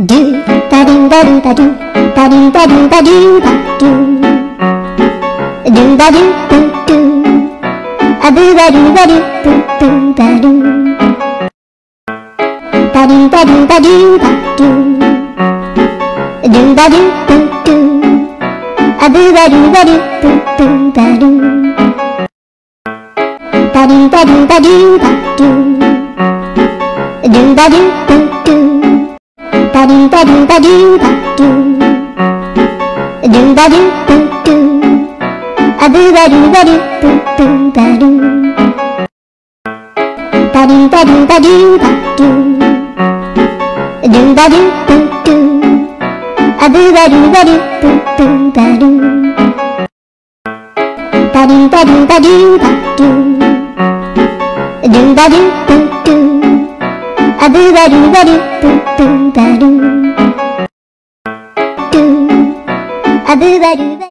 do da do da do da do da do da do da do da do do da do do do a do da do da do do do da do da do da do da do da do do da do do do a do da do da do do do da do da do da do da do da do da do do do da do da do da do do da do do do a do da do da do do do da do da do da do da do da do do da do do do a do da do da do do do da do da do da do da do da do do da do do do a do da do da do do do da do a da